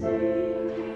sing